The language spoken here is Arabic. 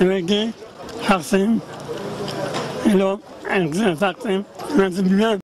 هناك حاصم لو أنقذ فاقم ناس بلاد